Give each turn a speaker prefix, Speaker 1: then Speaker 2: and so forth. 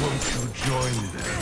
Speaker 1: Won't you join them?